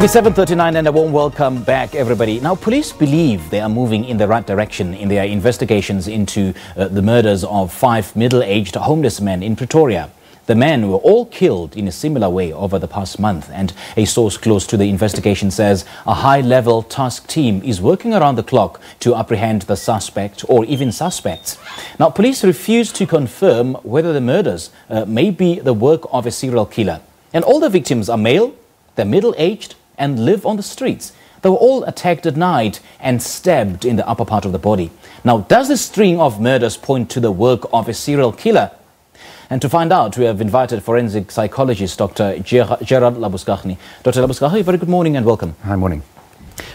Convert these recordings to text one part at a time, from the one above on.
It is 7.39 and a warm welcome back, everybody. Now, police believe they are moving in the right direction in their investigations into uh, the murders of five middle-aged homeless men in Pretoria. The men were all killed in a similar way over the past month, and a source close to the investigation says a high-level task team is working around the clock to apprehend the suspect or even suspects. Now, police refuse to confirm whether the murders uh, may be the work of a serial killer. And all the victims are male, they're middle-aged, and live on the streets. They were all attacked at night and stabbed in the upper part of the body. Now, does this string of murders point to the work of a serial killer? And to find out, we have invited forensic psychologist Dr. Gerard Labuschagne. Dr. Labuschagne, very good morning and welcome. Hi, morning.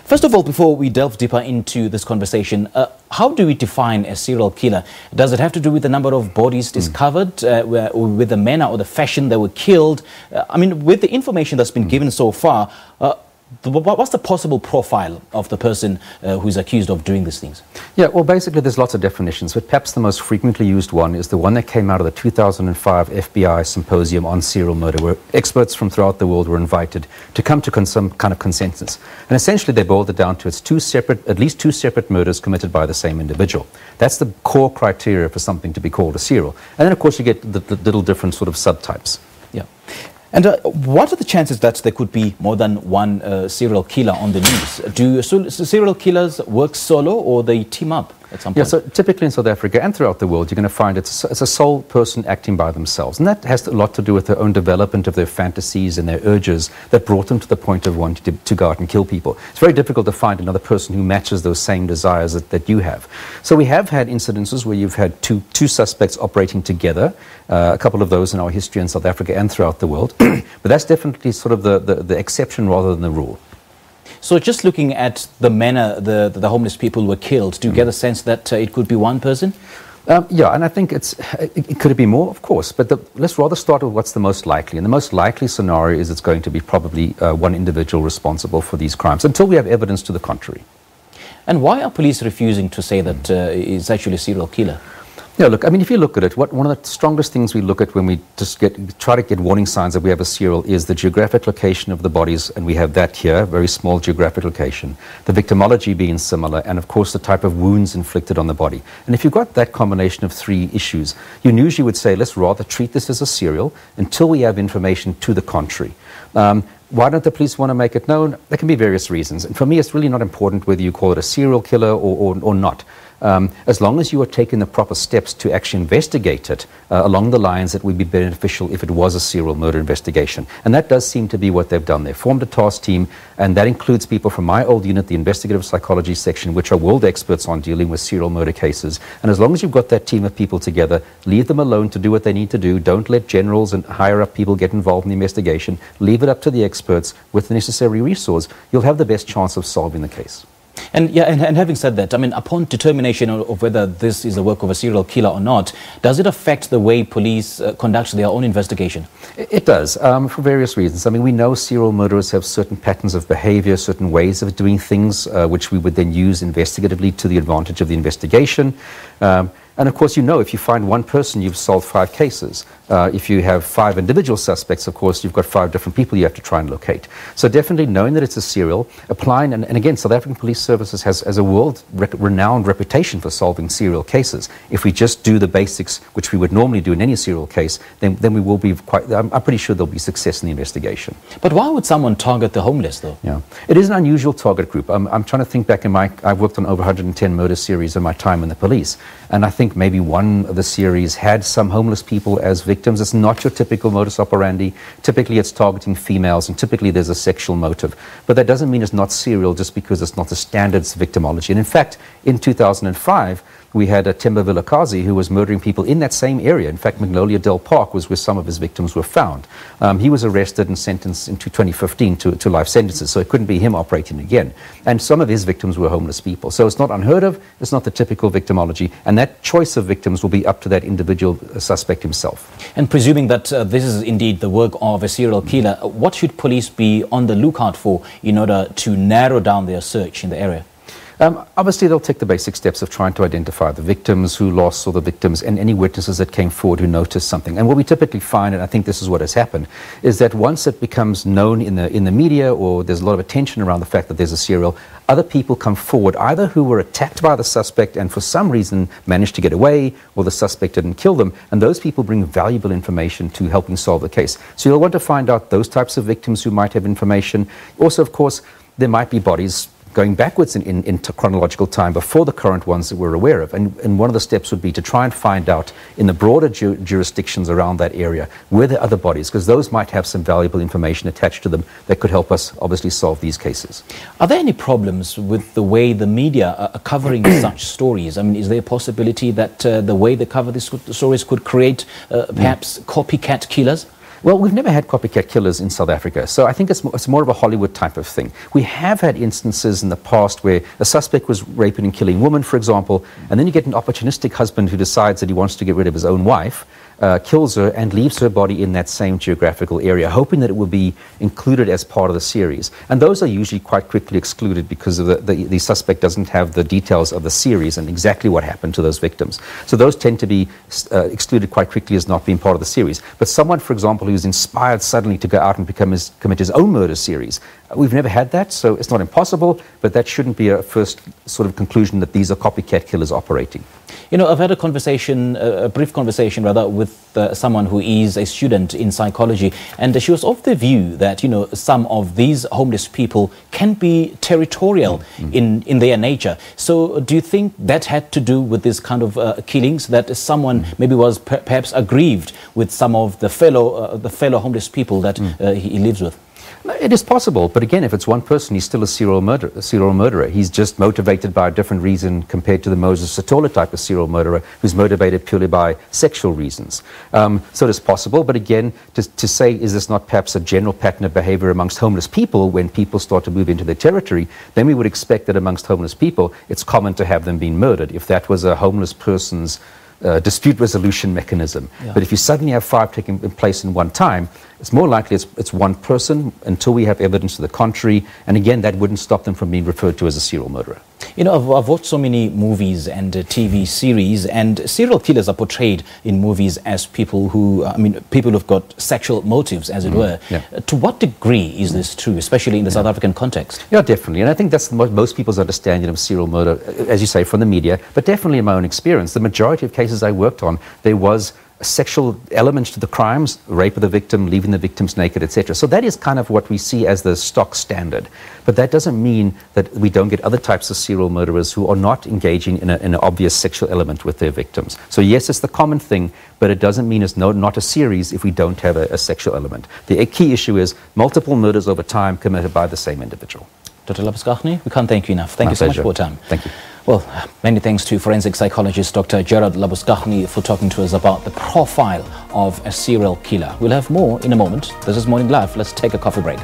First of all, before we delve deeper into this conversation, uh, how do we define a serial killer? Does it have to do with the number of bodies discovered, mm. uh, with the manner or the fashion they were killed? Uh, I mean, with the information that's been mm. given so far, uh, What's the possible profile of the person uh, who's accused of doing these things? Yeah, well, basically, there's lots of definitions, but perhaps the most frequently used one is the one that came out of the 2005 FBI symposium on serial murder, where experts from throughout the world were invited to come to some kind of consensus. And essentially, they boiled it down to it's two separate, at least two separate murders committed by the same individual. That's the core criteria for something to be called a serial. And then, of course, you get the, the little different sort of subtypes. Yeah. And uh, what are the chances that there could be more than one uh, serial killer on the news? Do serial killers work solo or they team up? At some point? Yeah, so typically in South Africa and throughout the world, you're going to find it's, it's a sole person acting by themselves. And that has a lot to do with their own development of their fantasies and their urges that brought them to the point of wanting to, to go out and kill people. It's very difficult to find another person who matches those same desires that, that you have. So we have had incidences where you've had two, two suspects operating together, uh, a couple of those in our history in South Africa and throughout the world. but that's definitely sort of the, the, the exception rather than the rule. So just looking at the manner the, the homeless people were killed, do you mm. get a sense that uh, it could be one person? Um, yeah, and I think it's, it, it, could it be more? Of course, but the, let's rather start with what's the most likely. And the most likely scenario is it's going to be probably uh, one individual responsible for these crimes until we have evidence to the contrary. And why are police refusing to say that uh, it's actually a serial killer? Yeah, look, I mean, if you look at it, what, one of the strongest things we look at when we just get, try to get warning signs that we have a serial is the geographic location of the bodies, and we have that here, very small geographic location, the victimology being similar, and of course the type of wounds inflicted on the body. And if you've got that combination of three issues, you usually would say, let's rather treat this as a serial until we have information to the contrary. Um, why don't the police want to make it known? There can be various reasons. And for me, it's really not important whether you call it a serial killer or, or, or not um, as long as you are taking the proper steps to actually investigate it uh, along the lines that would be beneficial if it was a serial murder investigation. And that does seem to be what they've done. They've formed a task team, and that includes people from my old unit, the investigative psychology section, which are world experts on dealing with serial murder cases. And as long as you've got that team of people together, leave them alone to do what they need to do. Don't let generals and higher up people get involved in the investigation. Leave it up to the experts with the necessary resource. You'll have the best chance of solving the case. And yeah, and, and, having said that, I mean, upon determination of, whether this is the work of a serial killer or not, does it affect the way police uh, conduct their own investigation? It, it does, um, for various reasons. I mean, we know serial murderers have certain patterns of behavior, certain ways of doing things, uh, which we would then use investigatively to the advantage of the investigation. Um, and of course, you know if you find one person, you've solved five cases. Uh, if you have five individual suspects, of course, you've got five different people you have to try and locate. So definitely knowing that it's a serial, applying, and, and again, South African Police Services has, has a world-renowned reputation for solving serial cases. If we just do the basics, which we would normally do in any serial case, then, then we will be quite, I'm, I'm pretty sure there'll be success in the investigation. But why would someone target the homeless, though? Yeah, it is an unusual target group. I'm, I'm trying to think back in my, I've worked on over 110 murder series in my time in the police, and I think maybe one of the series had some homeless people as victims. It's not your typical modus operandi. Typically, it's targeting females, and typically there's a sexual motive. But that doesn't mean it's not serial just because it's not the standard victimology. And in fact, in 2005, we had a Themba Vilakazi who was murdering people in that same area. In fact, Magnolia Dell Park was where some of his victims were found. Um, he was arrested and sentenced in 2015 to, to life sentences, so it couldn't be him operating again. And some of his victims were homeless people. So it's not unheard of, it's not the typical victimology, and that choice of victims will be up to that individual uh, suspect himself. And presuming that uh, this is indeed the work of a serial killer, what should police be on the lookout for in order to narrow down their search in the area? Um, obviously, they'll take the basic steps of trying to identify the victims who lost or the victims and any witnesses that came forward who noticed something. And what we typically find, and I think this is what has happened, is that once it becomes known in the, in the media or there's a lot of attention around the fact that there's a serial, other people come forward, either who were attacked by the suspect and for some reason managed to get away, or the suspect didn't kill them, and those people bring valuable information to helping solve the case. So you'll want to find out those types of victims who might have information. Also, of course, there might be bodies going backwards in, in, into chronological time before the current ones that we're aware of. And, and one of the steps would be to try and find out in the broader ju jurisdictions around that area where there are other bodies, because those might have some valuable information attached to them that could help us obviously solve these cases. Are there any problems with the way the media are covering such stories? I mean, is there a possibility that uh, the way they cover these stories could create uh, perhaps mm. copycat killers? Well, we've never had copycat killers in South Africa, so I think it's, it's more of a Hollywood type of thing. We have had instances in the past where a suspect was raping and killing women, for example, and then you get an opportunistic husband who decides that he wants to get rid of his own wife, uh, kills her and leaves her body in that same geographical area, hoping that it will be included as part of the series. And those are usually quite quickly excluded because the, the, the, suspect doesn't have the details of the series and exactly what happened to those victims. So those tend to be uh, excluded quite quickly as not being part of the series. But someone, for example, who's inspired suddenly to go out and become his, commit his own murder series, we've never had that, so it's not impossible, but that shouldn't be a first sort of conclusion that these are copycat killers operating. You know, I've had a conversation, a brief conversation rather, with uh, someone who is a student in psychology, and she was of the view that, you know, some of these homeless people can be territorial mm-hmm. in, in their nature. So, do you think that had to do with this kind of uh, killings, that someone mm-hmm. maybe was per- perhaps aggrieved with some of the fellow, uh, the fellow homeless people that mm. he lives with? It is possible, but again, if it's one person, he's still a serial, murder, a serial murderer. He's just motivated by a different reason compared to the Moses Sithole type of serial murderer who's motivated purely by sexual reasons. Um, so it is possible, but again, to, to say, is this not perhaps a general pattern of behavior amongst homeless people when people start to move into their territory, then we would expect that amongst homeless people, it's common to have them being murdered. If that was a homeless person's uh, dispute resolution mechanism. Yeah. But if you suddenly have five taking place in one time, it's more likely it's, it's one person until we have evidence to the contrary. And again, that wouldn't stop them from being referred to as a serial murderer. You know, I've, I've watched so many movies and uh, TV series, and serial killers are portrayed in movies as people who, I mean, people who've got sexual motives, as it mm, were. Yeah. Uh, to what degree is this true, especially in the yeah. South African context? Yeah, definitely. And I think that's most, most people's understanding of serial murder, uh, as you say, from the media, but definitely in my own experience. The majority of cases I worked on, there was sexual elements to the crimes, rape of the victim, leaving the victims naked, etc. So that is kind of what we see as the stock standard. But that doesn't mean that we don't get other types of serial murderers who are not engaging in, a, in an obvious sexual element with their victims. So yes, it's the common thing, but it doesn't mean it's no, not a series if we don't have a, a sexual element. The key issue is multiple murders over time committed by the same individual. Dr. Labuschagne, we can't thank you enough. Thank My you so pleasure. much for your time. Thank you. Well, many thanks to forensic psychologist Dr. Gerard Labuschagne for talking to us about the profile of a serial killer. We'll have more in a moment. This is Morning Live. Let's take a coffee break.